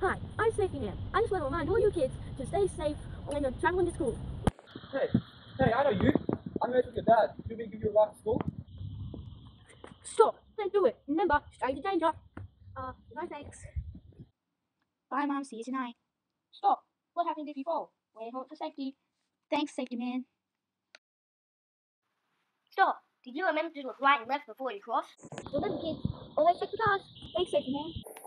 Hi, I'm Safety Man. I just want to remind all you kids to stay safe when you're traveling to school. Hey, hey, I know you. I'm here with your dad. Do you want me to give you a ride to school? Stop! Don't do it. Remember, stranger danger. Uh, no thanks. Bye, Mom. See you tonight. Stop. What happened if you fall? Wear home for safety. Thanks, safety man. Stop. Did you remember to look right and left before you cross? Remember, kids, always check the cars. Thanks, Safety Man.